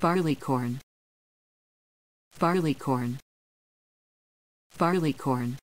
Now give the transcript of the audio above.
Barleycorn. Barleycorn. Barleycorn.